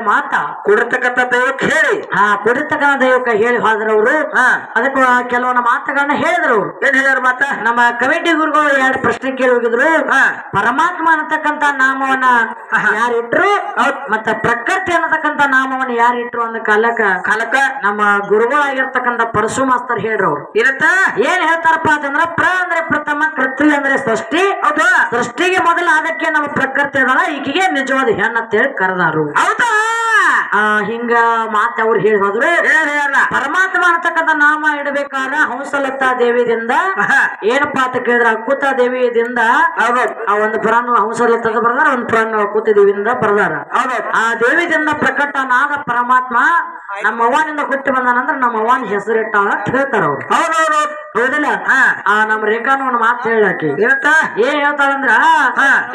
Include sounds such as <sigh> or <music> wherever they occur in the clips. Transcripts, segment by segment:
ಮಾತ? ಕೊಡತಕ್ಕಂತ ದೈವಕ್ಕೆ ಹೇಳಿ ಹಾ ಕುಡಿತಕ್ಕಂಥ ದೈವಕ್ಕೆ ಹೇಳಿ ಹೋದ್ರವ್ರು ಅದಕ್ಕೆ ಕೆಲವೊಂದು ಮಾತುಗಳನ್ನ ಹೇಳಿದ್ರು. ಏನ್ ಹೇಳಿದ್ರು ಮಾತ? ನಮ್ಮ ಕಮಿಟಿ ಗುರುಗಳು ಎರಡು ಪ್ರಶ್ನೆ ಕೇಳಿ ಹೋಗಿದ್ರು. ಹಾ. ಪರಮಾತ್ಮ ಅನ್ನತಕ್ಕಂತ ನಾಮವನ್ನ ಯಾರಿಟ್ರು ಇಟ್ರು? ಮತ್ತ ಪ್ರಕೃತಿ ಅನ್ನತಕ್ಕಂತ ನಾಮವನ್ನ ಯಾರಿಟ್ರು ಇಟ್ರು ಅಂದ ಕಾಲಕ್ಕ? ಕಾಲಕ್ಕ? ನಮ್ಮ ಗುರುಗಳಾಗಿರ್ತಕ್ಕಂಥ ಪರಶು ಮಾಸ್ತರ್ ಹೇಳ್ರು ಏನಂತ? ಏನ್ ಹೇಳ್ತಾರಪ್ಪ ಅಂತಂದ್ರ ಪ್ರ ಅಂದ್ರೆ ಪ್ರಥಮ ಕೃತಿ ಅಂದ್ರೆ ಸೃಷ್ಟಿ. ಹೌದು. ಸೃಷ್ಟಿಗೆ ಮೊದಲ ಅದಕ್ಕೆ ನಮ್ಮ ಪ್ರಕೃತಿ ಅದಲ್ಲ ಈಕೆಗೆ ನಿಜವಾದ ಹೆಣ್ಣ ಅಂತ ಹೇಳಿ ಕರೆದಾರು. ಹೌದಾ? ಹಿಂಗ ಮಾತ ಅವ್ರು ಹೇಳಿ ಹೋದ್ರು. ಏನ್ ಹೇಳ್ಯಾರ ಪರಮಾತ್ಮ ಅಂತಕ್ಕಂತ ನಾಮ ಇಡಬೇಕಾದ್ರೆ ಹಂಸಲತಾ ದೇವಿದಿಂದ. ಏನಪ್ಪಾ ಅಂತ ಕೇಳಿದ್ರೆ ಅಕ್ಕುತ ದೇವಿಯಿಂದ ಆ ಒಂದು ಪುರಾಣ ಹಂಸಲತ್ತದ ಬರ್ದಾರ ಒಂದು ಪುರಾಣ ಅಕ್ಕುತ ದೇವಿಯಿಂದ ಬರ್ದಾರ. ಆ ದೇವಿದಿಂದ ಪ್ರಕಟನಾದ ಪರಮಾತ್ಮ ನಮ್ಮ ಅವ್ವನಿಂದ ಹುಟ್ಟಿ ಬಂದಾನಂದ್ರ ನಮ್ಮ ಅವ್ವನ ಹೆಸರಿಟ್ಟ ಅಂತ ಹೇಳ್ತಾರ ಅವ್ರು. ಹೌದೌದು ಹೌದಿಲ್ಲ? ಆ ನಮ್ ರೇಖಾನು ಒಂದು ಮಾತು ಹೇಳಾಕಿ. ಇವತ್ತ ಏನ್ ಹೇಳ್ತಾರಂದ್ರ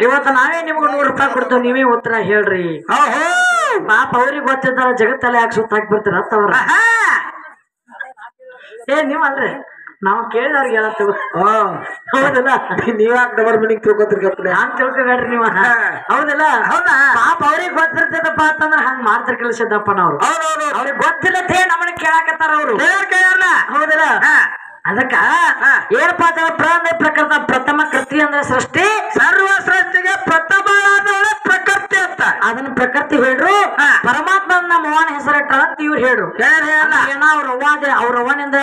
ಇವತ್ತ ನಾವೇ ನಿಮ್ಗೆ ನೂರು ರೂಪಾಯಿ ಕೊಡ್ತೇವೆ ನೀವೇ ಉತ್ತರ ಹೇಳ್ರಿ. ಪಾಪ ಅವ್ರಿಗೆ ಗೊತ್ತಿದ್ದಾರ ಜಗತ್ತಲ್ಲಿ ಯಾಕೆ ಸುತ್ತಾಕಿ ಬರ್ತೀರ ಅಂತವ್ರ. ಏ ನೀವ್ ಅಲ್ರಿ? ನಾವು ಕೇಳಿದವ್ರಿಗೆ ಹೇಳತ್ತೀವಿ. ಹೌದಲ್ಲ? ನೀವ್ಯಾಕ್ ಡಬಲ್ ಮೀನಿಂಗ್ ತಿಳ್ಕೊತಿರ್ ಹಂಗ್ ತಿಳ್ಕೊಬೇಡ್ರಿ ನೀವ. ಹೌದಲ್ಲ? ಹೌದಾ? ಪಾಪ ಅವ್ರಿಗೆ ಗೊತ್ತಿರ್ತದಪ್ಪ ಅಂತಂದ್ರ ಹಂಗ ಮಾಡ್ತಾರ ಕೆಲಸದಪ್ಪ ನಾವು. ಅವ್ರಿಗೆ ಗೊತ್ತಿಲ್ಲ ತೇ ನಮ್ಮನ್ನ ಕೇಳಾಕತ್ತಾರ ಅವ್ರು. ಹೌದಲ್ಲ. ಅದಕ್ಕ. ಏನಪ್ಪಾ ಅಂತಂದ್ರ ಪ್ರಾಣ ಪ್ರಕೃತ ಪ್ರಥಮ ಕೃತಿ ಅಂದ್ರೆ ಸೃಷ್ಟಿ. ಸರ್ವ ಸೃಷ್ಟಿಗೆ ಪ್ರಥಮ ಅಂತ ಇವ್ರು ಹೇಳ್ರು ಏನ ಅವ್ರ ಅವ್ವಾದೆ ಅವ್ರ ಅವ್ವನಿಂದ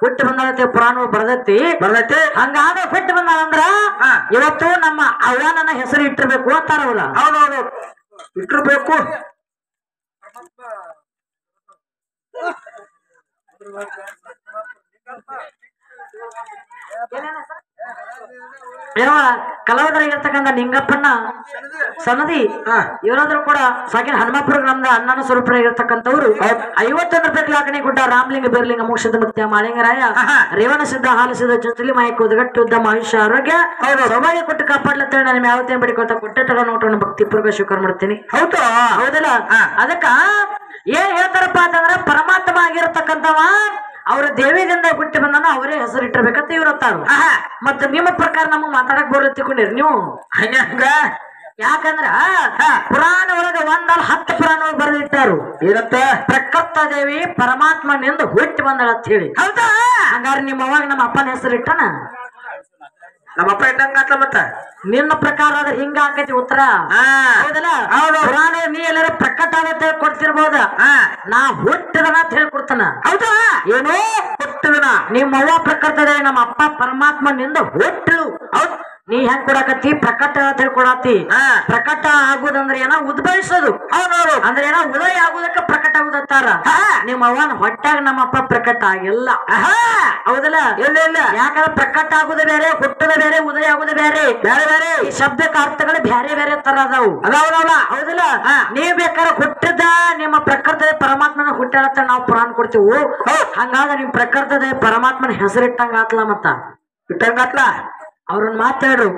ಹುಟ್ಟಿ ಬಂದಳತೆ ಪುರಾಣ ಬರದತ್ತಿ ಬರದತ್ತಿ ಹಂಗಾದ ಹುಟ್ಟಿ ಬಂದಾಳಂದ್ರ. ಇವತ್ತು ನಮ್ಮ ಅವ್ವನನ್ನ ಹೆಸರು ಇಟ್ಟಿರ್ಬೇಕು ಅಂತಾರ ಅವ್ರ ಹೌದೌದು. ಇಟ್ಟಿರ್ಬೇಕು. ಏನೋ ಕಲಾವಿದರಾಗಿರ್ತಕ್ಕಂಥ ನಿಂಗಪ್ಪಣ್ಣ ಸನದಿ. ಇವರಾದ್ರೂ ಕೂಡ ಸಾಕಿನ ಹನುಮಾಪುರ ಗ್ರಾಮದ ಅಣ್ಣನ ಸ್ವರೂಪರಾಗಿರ್ತಕ್ಕಂಥವ್ರು. ಐವತ್ತೊಂದು ರೂಪಾಯಿ ಲಾಕಣಿ ಗುಡ್ಡ ರಾಮಲಿಂಗ ಬೇರ್ಲಿಂಗ ಮೋಕ್ಷದ ಮುಕ್ತಿಯ ಮಾಳಿಂಗರಾಯ. ರೇವಣ ಸಿದ್ಧ ಹಾಲಿಸಿದ ಜೊತೆಲಿ ಮಾಯಕ ಉದಗಟ್ಟು ಉದ್ದ ಆಯುಷ್ಯ ಆರೋಗ್ಯ. ಸೌಭಾಗ್ಯ ಕೊಟ್ಟು ಕಾಪಾಡ್ಲತ್ತ ನಾನು ಯಾವತ್ತೇನು ಬಡಿಕೊಳ್ತಾ ಕೊಟ್ಟೆ ತಗ ನೋಟವನ್ನು ಭಕ್ತಿ ಪೂರ್ವಕ ಸ್ವೀಕಾರ ಮಾಡ್ತೀನಿ. ಹೌದು. ಹೌದಲ್ಲ. ಅದಕ್ಕ ಏನ್ ಹೇಳ್ತಾರಪ್ಪ ಅಂತಂದ್ರ ಪರಮಾತ್ಮ ಆಗಿರತಕ್ಕಂಥವ ಅವ್ರ ದೇವಿದಿಂದ ಬಿಟ್ಟು ಬಂದನ ಅವರೇ ಹೆಸರಿಟ್ಟಿರ್ಬೇಕಂತ ಇವ್ರ ಅಂತಾರು. ಆಹಾ. ಮತ್ತ ನಿಮ್ಮ ಪ್ರಕಾರ ನಮಗ್ ಮಾತಾಡಕ್ ಬರ್ಲತ್ತಿಕೊಂಡಿರಿ ನೀವು? ಹಂಗ. ಯಾಕಂದ್ರ ಪುರಾಣ ಒಳಗ ಒಂದಲ್ಲ ಹತ್ತು ಪುರಾಣ ಬರೆದಿಟ್ಟಾರು. ಏನಂತ? ಪ್ರಕೃತ ದೇವಿ ಪರಮಾತ್ಮನಿಂದ ಹುಟ್ಟಿ ಬಂದಳ ಅಂತ ಹೇಳಿ. ಹೌದಾ? ಹಂಗಾರ ನಿಮ್ಮ ಅವಾಗ ನಮ್ಮ ಅಪ್ಪನ ಹೆಸರಿಟ್ಟನ ನಮ್ಮಪ್ಪ ಇಟ್ಟಂಗ ಆತ ಮತ್ತ? ನಿನ್ನ ಪ್ರಕಾರ ಅದ್ರ ಹಿಂಗ ಆಕೈತಿ ಉತ್ತರ? ಹೌದಲ್ಲ? ಹೌದು. ಪುರಾಣ ನೀ ಎಲ್ಲಾರ ಪ್ರಕಟ ಅಂತ ಹೇಳಿ ಕೊಡ್ತಿರ್ಬೋದ. ನಾ ಹುಟ್ಟಿದನ ಅಂತ ಹೇಳಿ ಕೊಡ್ತಾನ. ಹೌದಾ? ಏನು ಹುಟ್ಟಿದನ. ನಿಮ್ಮ ಅವ್ವ ಪ್ರಕಟದ ನಮ್ಮ ಅಪ್ಪ ಪರಮಾತ್ಮನಿಂದ ಹುಟ್ಟಳು. ಹೌದ್. ನೀ ಹೆಂಗ್ ಕೊಡಕತ್ತಿ ಪ್ರಕಟ ಅಂತ ಹೇಳಿ ಪ್ರಕಟ ಆಗುದಂದ್ರೆ ಏನ ಉದ್ಭವಿಸೋದು. ಹೌದೌದು ಅಂದ್ರೆ ಏನ ಉದಯ ಆಗುದಕ್ಕ ಪ್ರಕಟ ಆಗುದತ್ತಾರ. ನಿಮ್ಮ ಅವನ್ ಹೊಟ್ಟಾಗ ನಮ್ಮಪ್ಪ ಪ್ರಕಟ ಆಗಿಲ್ಲ. ಹೌದಲ್ಲ? ಇಲ್ಲ ಇಲ್ಲ. ಯಾಕಂದ್ರೆ ಪ್ರಕಟ ಆಗುದ ಬೇರೆ ಹುಟ್ಟದ ಬೇರೆ ಉದಯ ಆಗುದ ಬೇರೆ. ಬೇರೆ ಬೇರೆ. ಈ ಶಬ್ದಕ್ಕೆ ಅರ್ಥಗಳು ಬೇರೆ ಬೇರೆ ತರ ಅದಾವು. ಅದಾವಲ್ಲ ಹೌದಲ್ಲ. ನೀವ್ ಬೇಕಾದ್ರೆ ಹುಟ್ಟಿದ ನಿಮ್ಮ ಪ್ರಕೃತದ ಪರಮಾತ್ಮನ ಹುಟ್ಟಾಡತ್ತ ನಾವು ಪುರಾಣ ಕೊಡ್ತೀವಿ. ಹಂಗಾದ್ರೆ ನಿಮ್ ಪ್ರಕೃತದ ಪರಮಾತ್ಮನ ಹೆಸರಿಟ್ಟಂಗ ಆತ್ಲ ಮತ್ತ. ಇಟ್ಟಂಗ ಆತ್ಲ ಅವ್ರನ್ನ ಮಾತಾಡ್ರು.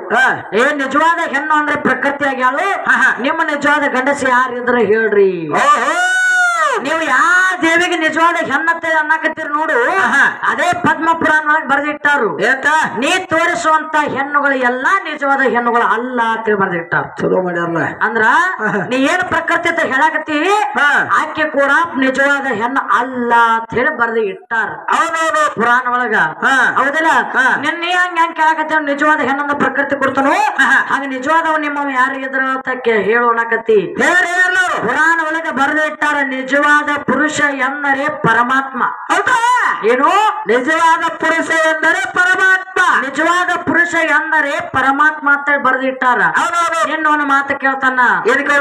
ಏ ನಿಜವಾದ ಹೆಣ್ಣು ಅಂದ್ರೆ ಪ್ರಕೃತಿ ಆಗ್ಯಾಳು. ನಿಮ್ಮ ನಿಜವಾದ ಗಂಡಸ ಯಾರಿದ್ರೆ ಹೇಳ್ರಿ? ನೀವು ಯಾವ ದೇವಿಗೆ ನಿಜವಾದ ಹೆಣ್ಣತ್ತೆ ಅನ್ನಕತ್ತೀರಿ ನೋಡು. ಅದೇ ಪದ್ಮ ಪುರಾಣ ಬರೆದಿಟ್ಟಾರು. ಬರ್ದಿಟ್ಟಾರು ಏನಂತ ನೀ ತೋರಿಸುವಂತ ಹೆಣ್ಣುಗಳು ಎಲ್ಲಾ ನಿಜವಾದ ಹೆಣ್ಣುಗಳು ಅಲ್ಲ ಅಂತ ಬರ್ದಿಟ್ಟಾರ. ಚಲೋ ಮಾಡ್ಯಾರಲ್ಲ. ಅಂದ್ರ ನೀ ಏನ್ ಪ್ರಕೃತಿ ಅಂತ ಹೇಳಕತ್ತಿ. ಆಕೆ ಕೂಡ ನಿಜವಾದ ಹೆಣ್ಣು ಅಲ್ಲ ಅಂತ ಹೇಳಿ ಬರೆದು ಇಟ್ಟಾರ ಹೌದೌದು. ಪುರಾಣ ಒಳಗ. ಹೌದಿಲ್ಲ. ನಿನ್ನೆ ಹಂಗ ಹೆಂಗ್ ಕೇಳಕತ್ತಿ ನಿಜವಾದ ಹೆಣ್ಣನ್ನ ಪ್ರಕೃತಿ ಕೊಡ್ತಾನು. ಹಂಗ ನಿಜವಾದವ ನಿಮ್ಮ ಯಾರಿಗಿದ್ರ ಅಂತ ಕೆ- ಹೇಳೋಣಕತ್ತಿ ಹೇಳ್ರಿ ಪುರಾಣ ಒಳಗೆ ಬರೆದಿಟ್ಟಾರ ನಿಜವಾದ ಪುರುಷ ಎಂದರೆ ಪರಮಾತ್ಮ. ಹೌದಾ? ಏನು? ನಿಜವಾದ ಪುರುಷ ಎಂದರೆ ಪರಮಾತ್ಮ. ನಿಜವಾದ ಪುರುಷ ಎಂದರೆ ಪರಮಾತ್ಮ ಅಂತ ಬರೆದಿಟ್ಟಾರ. ಇನ್ನೊಂದು ಮಾತು ಕೇಳ್ತಾನ.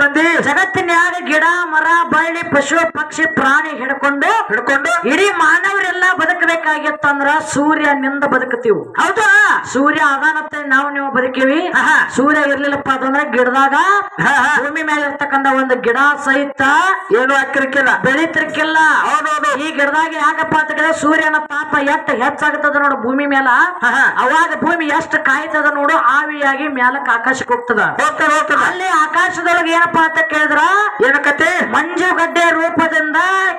ಬಂದಿ ಜಗತ್ತಿನ್ಯಾಗ ಗಿಡ ಮರ ಬಳ್ಳಿ ಪಶು ಪಕ್ಷಿ ಪ್ರಾಣಿ ಹಿಡ್ಕೊಂಡು ಹಿಡ್ಕೊಂಡು? ಇಡೀ ಮಾನವರೆಲ್ಲ ಬದುಕಬೇಕಾಗಿತ್ತಂದ್ರ ಸೂರ್ಯನಿಂದ ಬದುಕತೀವಿ ಹೌದಾ. ಸೂರ್ಯ ಅದಾನತ್ತ ನಾವು ನೀವು ಬದುಕಿವಿ. ಸೂರ್ಯ ಇರ್ಲಿಲ್ಲಪ್ಪ ಅಂತಂದ್ರ ಗಿಡದಾಗ. ಭೂಮಿ ಮೇಲೆ ಇರ್ತಕ್ಕಂತ ಒಂದು ಗಿಡ ಸಹಿತ ಏನು ಹಾಕಿರ್ಕಿಲ್ಲ. ಬೆಳಿತಿರ್ಕಿಲ್ಲ. ಹೌದೌದು. ಈ ಗಿಡದಾಗ ಯಾಕಪ್ಪ ಅಂತ ಕೇಳಿದ್ರೆ ಸೂರ್ಯನ ತಾಪ ಎಷ್ಟು ಹೆಚ್ಚಾಗುತ್ತದೆ ನೋಡು ಭೂಮಿ ಮೇಲ. ಅವಾಗ ಭೂಮಿ ಎಷ್ಟು ಕಾಯ್ತದ ನೋಡು ಆವಿಯಾಗಿ ಮ್ಯಾಲಕ್ ಆಕಾಶಕ್ಕೆ ಹೋಗ್ತದ. ಹೋಗ್ತಾರ ಅಲ್ಲಿ ಆಕಾಶದೊಳಗೆ ಏನಪ್ಪಾ ಅಂತ ಕೇಳಿದ್ರ? ಏನಕತೆ ಮಂಜುಗಡ್ಡೆ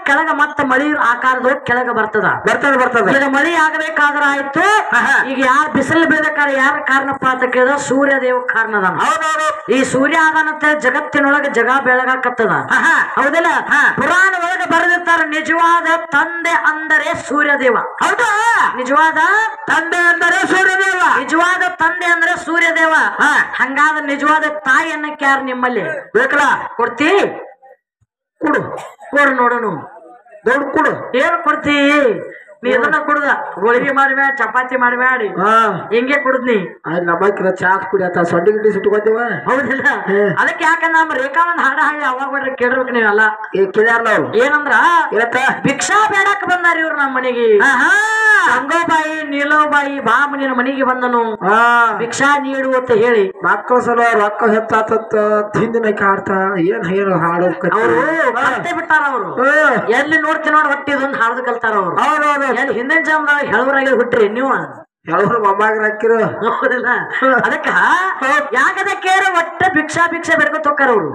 ಕೆಳಗ ಮತ್ತ ಮಳಿ ಆಕಾರದೊಳಗೆ ಕೆಳಗ ಬರ್ತದ. ಬರ್ತದ ಬರ್ತದ. ಈಗ ಮಳಿ ಆಗಬೇಕಾದ್ರ ಆಯ್ತು. ಈಗ ಯಾರು ಬಿಸಿಲು ಬೀಳಬೇಕಾದ್ರೆ ಯಾರ ಕಾರಣಪ್ಪ ಅಂತ ಕೇಳಿದ ಸೂರ್ಯ ದೇವ ಕಾರಣ ಅದಾನ. ಹೌದೌದು. ಈ ಸೂರ್ಯ ಆದಾನಂತ ಜಗತ್ತಿನೊಳಗೆ ಜಗ ಬೆಳಗಾಕತ್ತದ. ಹೌದಿಲ್ಲ. ಪುರಾಣ ಒಳಗೆ ಬರೆದಿರ್ತಾರ ನಿಜವಾದ ತಂದೆ ಅಂದರೆ ಸೂರ್ಯದೇವ. ಹೌದಾ? ನಿಜವಾದ ತಂದೆ ಅಂದರೆ ಸೂರ್ಯದೇವ. ನಿಜವಾದ ತಂದೆ ಅಂದ್ರೆ ಸೂರ್ಯದೇವ. ದೇವ ಹಂಗಾದ ನಿಜವಾದ ತಾಯಿ ಅನ್ನಕ್ಕೆ ಯಾರು ನಿಮ್ಮಲ್ಲಿ? ಬೇಕಲ್ಲ ಕೊಡ್ತಿ? ಕುಡು. ಕೊಡು ನೋಡೋಣ ದೊಡ್ಡ ಕುಡು. ಏನ್ ಕೊಡ್ತಿ. ನೀ ಇದನ್ನ ಕುಡ್ದ? ಹೋಳಿಗೆ ಮಾಡ್ಬ್ಯಾಡ ಚಪಾತಿ ಮಾಡ್ಬ್ಯಾಡಿ. ಹಾ. ಹಿಂಗೆ ಕುಡ್ದ್ ನೀ ಆಯ್ತು ನಮ್ಮಕ್ಕಿನ ಚಾಕ್ ಕುಡಿಯತ್ತ ಸೊಂಡಿ ಗಿಡ್ಡಿ ಸುಟ್ಕೊಂತೀವ ಹೌದಿಲ್ಲ. ಅದಕ್ಕೆ ಯಾಕಂದ್ರೆ ನಮ್ಮ ರೇಖಾ ಒಂದ್ ಹಾಡ ಹಾಡಿ ಅವಾಗ ಬಿಡ್ರಿ ಕೇಳ್ಬೇಕು ನೀವೆಲ್ಲ? ಈ ಕಿಳ್ಯಾರ ನಾವು ಏನಂದ್ರ? ಇವತ್ತ ಭಿಕ್ಷಾ ಬೇಡಕ್ ಬಂದಾರ ಇವ್ರು ನಮ್ಮ ಮನೆಗೆ. ಗಂಗೋಬಾಯಿ ನೀಲೋಬಾಯಿ ಬಾ ನಿನ್ನ ಮನೆಗೆ ಬಂದನು. ಭಿಕ್ಷಾ ನೀಡು ಅಂತ ಹೇಳಿ. ಮಕ್ಕಳ ಸಲ ರೊಕ್ಕ ಹೆತ್ತಾತತ್ತ ತಿಂದಿನ ಹಾಡ್ತಾ ಏನ್ ಏನು ಹಾಡೋ ಅವರು ಬಿಟ್ಟಾರ ಅವರು. ಎಲ್ಲಿ ನೋಡ್ತಿ ನೋಡ್ ಹೊಟ್ಟಿ ಇದೊಂದು ಹಾಡ್ದು ಕಲ್ತಾರ ಅವರು. ಹೌದೌದು. ಹಿಂದಿನ ಜನ್ಮದಾಗ ಹೆಳವರಾಗಿ ಹುಟ್ಟ್ರಿ ನೀವು ಎಲ್ಲರೂ ಮೊಮ್ಮಗನ ಹಾಕಿರು ಹೌದಿಲ್ಲ ಅದಕ್ಕ ಯಾಕದ ಕೇರ ಒಟ್ಟ ಭಿಕ್ಷಾ ಭಿಕ್ಷೆ ಬೇಡ್ಕೊತ ಹೋಗ್ತಾರ ಅವ್ರು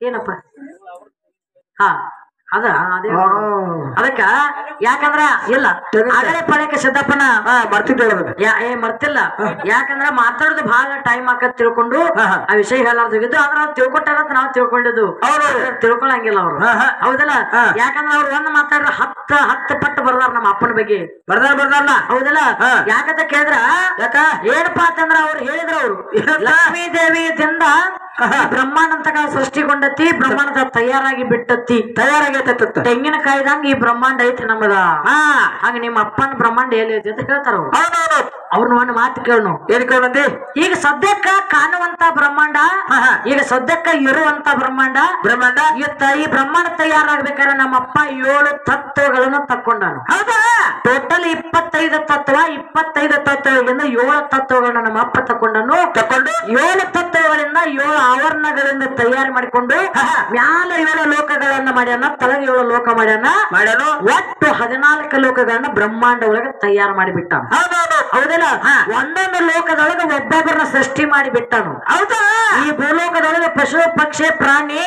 ಏನಪ್ಪ? ಹಾ. ಅದ ಅದೇ. ಅದಕ್ಕ ಯಾಕಂದ್ರ ಇಲ್ಲ ಆಗಲೇ ಪಳಕ್ಕೆ ಸಿದ್ದಪ್ಪನ ಯಾ- ಏ ಮರ್ತಿಲ್ಲ. ಯಾಕಂದ್ರ ಮಾತಾಡೋದು ಬಹಳ ಟೈಮ್ ಆಕತ್ ತಿಳ್ಕೊಂಡು. ಆ ವಿಷಯ ಹೇಳಾರ್ದಾಗಿದ್ದು ಆದ್ರ ನಾವು ತಿಳ್ಕೊಟ್ಟಾರ ನಾವ್ ತಿಳ್ಕೊಂಡಿದ್ದು. ಆದ್ರೆ ತಿಳ್ಕೊಳಂಗಿಲ್ಲ ಅವ್ರು. ಹೌದಲ್ಲ. ಯಾಕಂದ್ರ ಅವ್ರು ಒಂದ್ ಮಾತಾಡ್ರ ಹತ್ತ ಹತ್ತ ಪಟ್ಟು ಬರ್ದಾರ ನಮ್ಮ ಅಪ್ಪನ ಬಗ್ಗೆ. ಬರ್ದಾರ ಬರ್ದಾರಲ್ಲ? ಹೌದಲ್ಲ? ಯಾಕಂತ ಕೇಳಿದ್ರ? ಯಾಕ? ಏನಪ್ಪಾ ಅಂತಂದ್ರ ಅವ್ರು ಹೇಳಿದ್ರ ಅವ್ರು? ಲಕ್ಷ್ಮೀ ದೇವಿಯಿಂದ ಬ್ರಹ್ಮಾನಂತಕ ಬ್ರಹ್ಮಾಂಡ ಅಂತ ಸೃಷ್ಟಿಗೊಂಡತಿ ಬ್ರಹ್ಮಾಂಡದ ತಯಾರಾಗಿ ಬಿಟ್ಟತಿ. ತೆಂಗಿನಕಾಯ್ದಂಗ ಈ ಬ್ರಹ್ಮಾಂಡ ಐತಿ ನಮಗ ಹಾ. ಹಂಗ ನಿಮ್ಮ ಅಪ್ಪನ ಬ್ರಹ್ಮಾಂಡ ಎಲ್ಲಿ ಐತಿ ಅಂತ ಹೇಳ್ತಾರ ಹೌದೌದು. ಅವ್ರನ್ನ ಒಂದು ಮಾತು ಕೇಳನು ಏನ್ ಕೇಳಂದಿ ಈಗ ಸದ್ಯಕ್ಕ ಕಾಣುವಂತ ಬ್ರಹ್ಮಾಂಡ. ಈಗ ಸದ್ಯಕ್ಕ ಇರುವಂತ ಬ್ರಹ್ಮಾಂಡ ಬ್ರಹ್ಮಾಂಡ? ಇವತ್ತ ಈ ಬ್ರಹ್ಮಾಂಡ ತಯಾರಾಗ್ಬೇಕಾದ್ರೆ ನಮ್ಮ ಅಪ್ಪ ಏಳು ತತ್ವಗಳನ್ನು ತಕ್ಕೊಂಡಾನು. ಹೌದಾ? ಟೋಟಲ್ ಇಪ್ಪತ್ತೈದು ತತ್ವ ಇಪ್ಪತ್ತೈದು ತತ್ವಗಳಿಂದ ಏಳು ತತ್ವಗಳನ್ನ ನಮ್ಮ ಅಪ್ಪ ತಕೊಂಡನು ತಕೊಂಡು ಏಳು ತತ್ವಗಳಿಂದ ಏಳು ಆವರಣಗಳಿಂದ ತಯಾರು ಮಾಡಿಕೊಂಡು ಮ್ಯಾಲ ಏಳು ಲೋಕಗಳನ್ನ ಮಾಡ್ಯಾನ ತಳಗ ಏಳು ಲೋಕ ಮಾಡ್ಯಾನ. ಮಾಡ್ಯಾನು? ಒಟ್ಟು ಹದಿನಾಲ್ಕು ಲೋಕಗಳನ್ನ ಬ್ರಹ್ಮಾಂಡ ಒಳಗೆ ತಯಾರು ಮಾಡಿಬಿಟ್ಟ ಹೌದೌದು. ಹೌದಿಲ್ಲ ಒಂದೊಂದು ಲೋಕದೊಳಗೆ ಒಬ್ಬೊಬ್ಬರನ್ನ ಸೃಷ್ಟಿ ಮಾಡಿ ಬಿಟ್ಟನು ಹೌದಾ? ಈ ಭೂಲೋಕದೊಳಗೆ ಪಶು ಪಕ್ಷಿ ಪ್ರಾಣಿ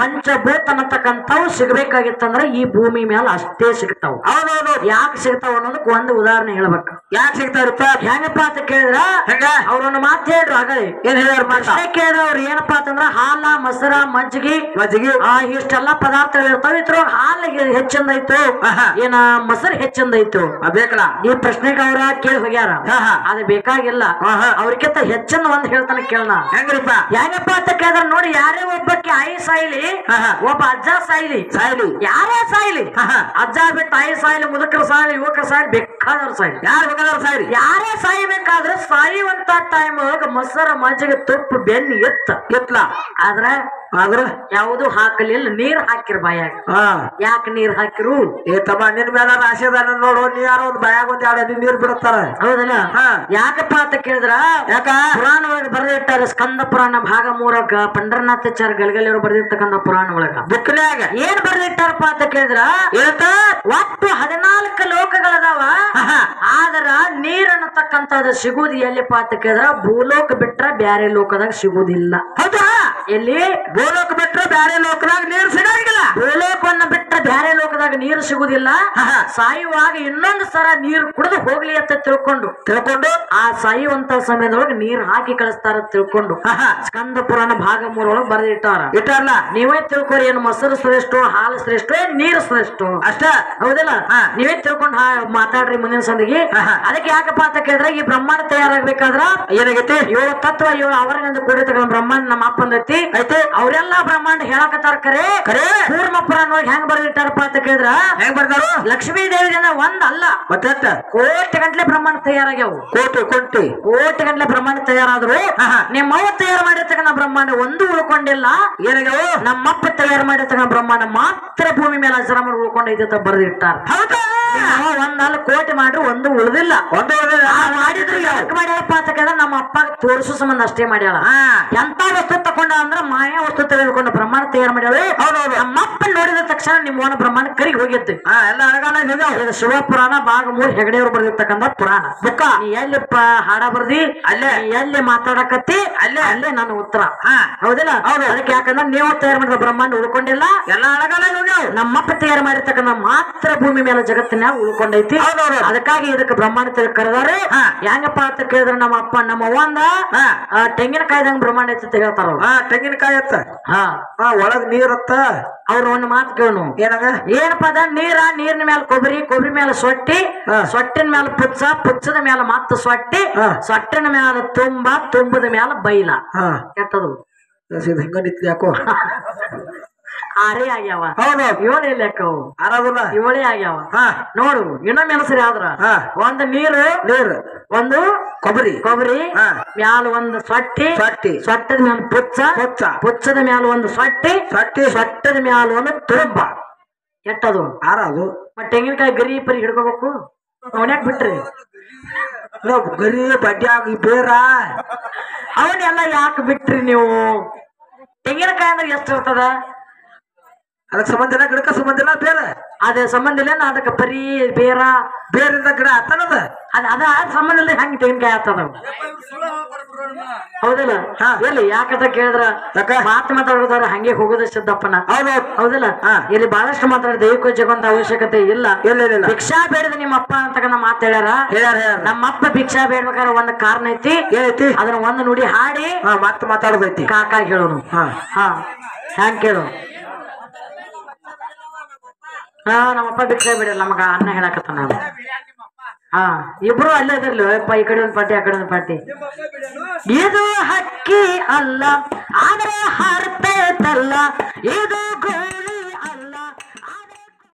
ಪಂಚಭೂತ ಅನ್ನತಕ್ಕಂಥವು ಸಿಗಬೇಕಾಗಿತ್ತಂದ್ರ ಈ ಭೂಮಿ ಮೇಲೆ ಅಷ್ಟೇ ಸಿಗ್ತಾವ. ಹೌದೌದು. ಯಾಕೆ ಸಿಗ್ತಾವ ಅನ್ನೋದಕ್ಕೆ ಒಂದು ಉದಾಹರಣೆ ಹೇಳ್ಬೇಕು. ಯಾಕೆ ಸಿಗ್ತಾರಪ್ಪ ಹೆಂಗಪ್ಪ ಅಂತ ಕೇಳಿದ್ರ? ಹೆಂಗ? ಅವ್ರೊಂದು ಮಾತು ಹೇಳ್ರು ಆಗಲೇ ಏನ್ ಹೇಳ್ಯಾರ ಮಾತ? ಕೇಳಿದ್ರ ಅವ್ರು ಏನಪ್ಪಾ ಅಂತಂದ್ರ ಹಾಲ ಮೊಸರ ಮಜ್ಜಿಗೆ ಮಜ್ಜಿಗೆ. ಆ ಇಷ್ಟೆಲ್ಲ ಪದಾರ್ಥಗಳು ಇರ್ತಾವ. ಇದ್ರೊಳಗ ಹಾಲು ಹೆಚ್ಚಂದೈತು ಆಹಾ. ಏನ ಮೊಸರು ಹೆಚ್ಚಂದೈತು ಬೇಕಲ್ಲ. ಈ ಪ್ರಶ್ನೆಗೆ ಅವ್ರ ಕೇಳಿ ಹೋಗ್ಯಾರ. ಆಹಾ. ಅದು ಬೇಕಾಗಿಲ್ಲ. ಆಹಾ. ಅವ್ರಿಗಿಂತ ಹೆಚ್ಚನ್ನ ಒಂದ್ ಹೇಳ್ತಾನೆ ಕೇಳಣ. ಹೆಂಗ್ರಿಪ್ಪ? ಹೆಂಗಪ್ಪ ಅಂತ ಕೇಳಿದ್ರ ನೋಡಿ ಯಾರೇ ಒಬ್ಬಕ್ಕೆ ಆಯಿ ಸಾಯ್ಲಿ. ಒಬ್ಬ ಅಜ್ಜ ಸಾಯ್ಲಿ. ಸಾಯ್ಲಿ. ಯಾರೇ ಸಾಯ್ಲಿ. ಅಜ್ಜ ಬಿಟ್ಟು ತಾಯಿ ಸಾಯ್ಲಿ ಮುದುಕರ ಸಾಯ್ಲಿ ಯುವಕರ ಸಾಯ್ಲಿ ಬೇಕಾದವ್ರು ಸಾಯಿಲಿ. ಯಾರು ಬೇಕಾದ್ರು ಸಾಯಿಲಿ? ಯಾರೇ ಸಾಯ್ಬೇಕಾದ್ರೆ ಸಾಯುವಂತ ಟೈಮ್ ಒಳಗ ಮೊಸರ ಮಜ್ಜಿಗೆ ತುಪ್ಪ ಬೆನ್ನು ಎತ್ತ. ಎತ್ತಲ ಆದ್ರ ಆದ್ರ? ಯಾವುದು ಹಾಕಲಿಲ್ಲ ನೀರ್ ಹಾಕಿರ್ ಬಾಯಾಗ. ಹಾ. ಯಾಕೆ ನೀರ್ ಹಾಕಿರು? ಏ ತಮ್ಮ ನಿನ್ ಮೇಲೆ ರಾಶಿ ನೋಡು ನೀ ಯಾರೋ ಒಂದ್ ಬಾಯಾಗ ಒಂದ್ ಎರಡು ಹನಿ ನೀರ್ ಬಿಡುತ್ತಾರ? ಹೌದಲ್ಲ. ಯಾಕಪ್ಪ ಅಂತ ಕೇಳಿದ್ರ? ಯಾಕ? ಪುರಾಣ ಒಳಗೆ ಬರೆದಿಟ್ಟಾರ ಸ್ಕಂದ ಪುರಾಣ ಭಾಗ ಮೂರಕ್ಕ ಪಂಡರನಾಥಾಚಾರ್ಯ ಗಲಗಲಿಯವರು ಬರೆದಿರ್ತಕ್ಕಂಥ ಪುರಾಣ ಒಳಗ. ಬುಕ್ನ್ಯಾಗ ಏನ್ ಬರೆದಿಟ್ಟಾರಪ್ಪ ಅಂತ ಕೇಳಿದ್ರ? ಏನಂತ ಒಟ್ಟು ಹದಿನಾಲ್ಕು ಲೋಕಗಳದಾವ. ಆದ್ರ ನೀರ್ ಅನ್ನತಕ್ಕಂಥದ್ದು ಸಿಗುದು ಎಲ್ಲಿಪ್ಪ ಅಂತ ಕೇಳಿದ್ರ? ಭೂಲೋಕ ಬಿಟ್ರ ಬ್ಯಾರೆ ಲೋಕದಾಗ ಸಿಗುದಿಲ್ಲ ಹೌದಾ? ಎಲ್ಲಿ? ಭೂಲೋಕ ಬಿಟ್ರೆ ಬ್ಯಾರೆ ಲೋಕದಾಗ ನೀರು ಸಿಗಂಗಿಲ್ಲ. ಭೂಲೋಕವನ್ನ ಬಿಟ್ರ ಬ್ಯಾರೆ ಲೋಕದಾಗ ನೀರು ಸಿಗುವುದಿಲ್ಲ. ಸಾಯುವಾಗ ಇನ್ನೊಂದು ಸರ ನೀರು ಕುಡಿದು ಹೋಗ್ಲಿ ಅಂತ ತಿಳ್ಕೊಂಡು. ತಿಳ್ಕೊಂಡು? ಆ ಸಾಯುವಂತ ಸಮಯದೊಳಗೆ ನೀರ್ ಹಾಕಿ ಕಳಿಸ್ತಾರ ಅಂತ ತಿಳ್ಕೊಂಡು. ಸ್ಕಂದ ಪುರಾಣ ಭಾಗ ಮೂರೊಳಗೆ ಬರೆದಿಟ್ಟಾರ. ಇಟ್ಟಾರಲ್ಲ? ನೀವೇ ತಿಳ್ಕೊರಿ ಏನು ಮೊಸರು ಶ್ರೇಷ್ಠ ಹಾಲು ಶ್ರೇಷ್ಠ ಏನ್ ನೀರು ಶ್ರೇಷ್ಠ? ಅಷ್ಟ? ಹೌದಿಲ್ಲ. ನೀವೇ ತಿಳ್ಕೊಂಡು ಮಾತಾಡ್ರಿ ಮುಂದಿನ ಸಂದಿಗೆ. ಅದಕ್ಕೆ ಯಾಕಪ್ಪ ಅಂತ ಕೇಳಿದ್ರೆ ಈ ಬ್ರಹ್ಮಾಂಡ ತಯಾರಾಗಬೇಕಾದ್ರ ಏನಾಗೈತಿ? ಏಳು ತತ್ವ ಏಳು ಅವರಿಂದ ಕೂಡಿರ್ತಕ್ಕಂಥ ಬ್ರಹ್ಮಾಂಡ ನಮ್ಮ ಅಪ್ಪಂದೈತಿ ಐತೆ ಅವರೆಲ್ಲಾ ಬ್ರಹ್ಮಾಂಡ ಹೇಳಕತ್ತಾರ ಕರೆ. ಕರೆ. ಕೂರ್ಮ ಪುರಾಣ ಹೆಂಗ್ ಬರ್ದಿಟ್ಟಾರಪ್ಪ ಅಂತ ಕೇಳಿದ್ರ? ಹೆಂಗ್ ಬರ್ತಾರು ಲಕ್ಷ್ಮೀ ಜನ ಒಂದ್ ಅಲ್ಲ. ಮತ್ತ ಕೋಟಿ ಗಂಟ್ಲೆ ಬ್ರಹ್ಮಾಂಡ ತಯಾರಾಗ್ಯಾವು. ಕೋಟಿ ಕೋಟಿ. ಕೋಟಿ ಗಂಟ್ಲೆ ಬ್ರಹ್ಮಾಂಡ ತಯಾರಾದ್ರು. ನಿಮ್ಮವ್ವ ತಯಾರು ಮಾಡಿರ್ತಕ್ಕಂಥ ಬ್ರಹ್ಮಾಂಡ ಒಂದು ಉಳ್ಕೊಂಡಿಲ್ಲ. ಏನಾಗ್ಯಾವ? ನಮ್ಮಪ್ಪ ತಯಾರು ಮಾಡಿರ್ತಕ್ಕಂಥ ಬ್ರಹ್ಮಾಂಡ ಮಾತ್ರ ಭೂಮಿ ಮೇಲೆ ಅಜರಾಮ ಉಳ್ಕೊಂಡೈತೆ ಅಂತ ಬರ್ದಿಟ್ಟಾರ ಹೌದಾ? ಒಂದ್ ಒಂದಲ್ಲ ಕೋಟಿ ಮಾಡ್ರಿ ಒಂದು ಉಳಿದಿಲ್ಲ. ಒಂದು ಮಾಡಿದ್ರು ಯಾಕೆ ಮಾಡ್ಯಾಳಪ್ಪ ಅಂತ ಕೇಳಿದ್ರೆ ನಮ್ಮ ಅಪ್ಪ ತೋರಿಸೋ ಸಂಬಂಧ ಅಷ್ಟೇ ಮಾಡ್ಯಾಳ. ಎಂತ ವಸ್ತು ತಕೊಂಡ ಅಂದ್ರ ಮಾಯಾ ವಸ್ತು ತೆಗೆದುಕೊಂಡ ಪ್ರಮಾಣ ತಯಾರು ಮಾಡಿ ಹೌದೌದು. ನಮ್ಮಪ್ಪ ನೋಡಿದ ತಕ್ಷಣ ನಿಮ್ಮ ಒಂದು ಬ್ರಹ್ಮಾಂಡ ಕರಿಗೆ ಹೋಗಿದ್ದು ಹಾ ಎಲ್ಲ ಇದು ಶಿವ ಪುರಾಣ ಭಾಗ ಮೂರ್ ಹೆಗಡೆಯವರು ಬರೆದಿರ್ತಕ್ಕಂಥ ಪುರಾಣ ಬುಕ್ಕ ನೀ ಎಲ್ಲಿಪ್ಪ ಹಾಡ ಬರ್ದಿ ಅಲ್ಲೇ. ಎಲ್ಲಿ ಮಾತಾಡಕತ್ತಿ ಅಲ್ಲೇ. ಅಲ್ಲೇ ನನ್ನ ಉತ್ತರ ಹೌದಿಲ್ಲ ಹೌದು. ಅದಕ್ಕೆ ಯಾಕಂದ್ರೆ ನೀವು ತಯಾರು ಮಾಡಿದ ಬ್ರಹ್ಮಾಂಡ ಉಳ್ಕೊಂಡಿಲ್ಲ ಎಲ್ಲ ಅಳಗಾಲ ಹೋಗ್ಯಾವ ನಮ್ಮಪ್ಪ ತಯಾರು ಮಾಡಿರ್ತಕ್ಕಂಥ ಮಾತ್ರ ಭೂಮಿ ಮೇಲೆ ಜಗತ್ತಿನ್ಯಾಗ ಉಳ್ಕೊಂಡೈತಿ ಹೌದೌದು. ಅದಕ್ಕಾಗಿ ಇದಕ್ಕೆ ಬ್ರಹ್ಮಾಂಡ ಕರೆದಾರೆ. ಹೆಂಗಪ್ಪ ಅಂತ ಕೇಳಿದ್ರೆ ನಮ್ಮ ಅಪ್ಪ ನಮ್ಮ ಅವ್ವಂದ. ಆ, ತೆಂಗಿನಕಾಯ್ದಂಗ ಬ್ರಹ್ಮಾಂಡ ಐತಿ ಹೇಳ್ತಾರ. ಹಾ ತೆಂಗಿನಕಾಯಿ ಅತ್ತ? ಹಾ. ಆ ಒಳಗ್ ನೀರತ್ತ ಅವ್ರ ಒಂದು ಮಾತು ಕೇಳು ಏನಾಗ ಏನಪ್ಪ ಅದ? ನೀರ ನೀರಿನ ಮೇಲೆ ಕೊಬ್ಬರಿ ಕೊಬ್ಬರಿ ಮೇಲೆ ಸೊಟ್ಟಿ ಹಾ. ಸೊಟ್ಟಿನ ಮೇಲೆ ಪುಚ್ಚ ಪುಚ್ಚದ ಮೇಲೆ ಮತ್ತ ಸೊಟ್ಟಿ ಹಾ. ಸೊಟ್ಟಿನ ಮೇಲೆ ತುಂಬ ತುಂಬದ ಮೇಲೆ ಬೈಲ. ಹಾ. ಕೆಟ್ಟದು. ಇದು ಹಿಂಗ ನಿಂತ್ಲಿ ಯಾಕೋ? <laughs> ಆರೇ ಆಗ್ಯಾವ. ಹೌದು. ಇವಳಿ ಲೆಕ್ಕವು ಆರಾಧನ ಇವಳಿ ಆಗ್ಯಾವ. ಹಾ. ನೋಡು ಇನ್ನೊಮ್ಮೆ ಹೆಸರು ಆದ್ರ. ಹಾ. ಒಂದು ನೀರು ನೀರು. ಒಂದು ಕೊಬ್ಬರಿ. ಕೊಬ್ಬರಿ. ಹಾ. ಮ್ಯಾಲ ಒಂದು ಸೊಟ್ಟಿ. ಸೊಟ್ಟಿ. ಸೊಟ್ಟದ ಮ್ಯಾಲ ಪುಚ್ಚ. ಪುಚ್ಚ. ಪುಚ್ಚದ ಮ್ಯಾಲ ಒಂದು ಸೊಟ್ಟಿ. ಸೊಟ್ಟಿ. ಸೊಟ್ಟದ ಮ್ಯಾಲ ಒಂದು ತುಂಬ ಕೆಟ್ಟದು ಆರಾದು. ಮತ್ತೆ ತೆಂಗಿನಕಾಯಿ ಗರಿ ಪರಿ ಹಿಡ್ಕೋಬೇಕು? ಅವನ್ಯಾಕ್ ಬಿಟ್ರಿ? ನಾವು ಗರಿ ಬಡ್ಯಾಗ ಬೇರ. ಅವನ್ನೆಲ್ಲ ಯಾಕೆ ಬಿಟ್ರಿ ನೀವು? ತೆಂಗಿನಕಾಯಿ ಅಂದ್ರೆ ಎಷ್ಟು ಇರ್ತದ? ಅದಕ್ಕೆ ಸಂಬಂಧ ಇಲ್ಲ ಗಿಡಕ್ಕೆ ಸಂಬಂಧ ಇಲ್ಲ ಬೇರೆ. ಅದ ಸಂಬಂಧ ಇಲ್ಲ ಅದಕ್ಕೆ ಪರಿ ಬೇರ. ಬೇರಿಂದ ಗಿಡ ಆತನದ? ಅದ ಅದ ಸಂಬಂಧದಲ್ಲಿ ಇಲ್ಲ ಹೆಂಗ್ ತೆಂಗಿನಕಾಯಿ ಆತದ ಹೌದಿಲ್ಲ? ಹಾ. ಎಲ್ಲಿ ಯಾಕಂತ ಕೇಳಿದ್ರ? ಮಾತು ಮಾತಾಡೋದಾರ ಹಂಗೆ ಹೋಗೋದ ಸಿದ್ದಪ್ಪನ. ಹೌದೌದು. ಹೌದಿಲ್ಲ? ಹಾ. ಇಲ್ಲಿ ಬಹಳಷ್ಟು ಮಾತಾಡ ದೈವಿಕ ಜಗಂತ ಅವಶ್ಯಕತೆ ಇಲ್ಲ. ಇಲ್ಲ ಭಿಕ್ಷಾ ಬೇಡದ ನಿಮ್ಮ ಅಪ್ಪ ಅಂತಕ್ಕಂಥ ಮಾತು ಹೇಳ್ಯಾರ. ನಮ್ಮಪ್ಪ ಭಿಕ್ಷಾ ಬೇಡ್ಬೇಕಾದ್ರೆ ಒಂದ್ ಕಾರಣ ಐತಿ. ಏನೈತಿ? ಅದನ್ನ ಒಂದು ನುಡಿ ಹಾಡಿ. ಮಾತು ಮಾತಾಡೋದೈತಿ ಕಾಕ ಹೇಳೋನು ಹಾ. ಹಾ. ಹ್ಯಾಂಗ್ ಕೇಳು? ಹಾ ನಮ್ಮಪ್ಪ ಭಿಕ್ಷಾ ಬೇಡ ನಮಗ ಅನ್ನ ಹೇಳಕತ್ತಾನ ಹಾ, ಇಬ್ರು ಅಲ್ಲೇ ಇದ್ರಲ್ಲ ಅಪ್ಪ ಈ ಕಡೆ ಒಂದು ಪಾರ್ಟಿ, ಆ ಕಡೆ ಒಂದು ಪಾರ್ಟಿ. ಇದು ಹಕ್ಕಿ ಅಲ್ಲ, ಆದ್ರೆ ಹಾರ್ತೈತಲ್ಲ ಇದು ಗೂಡು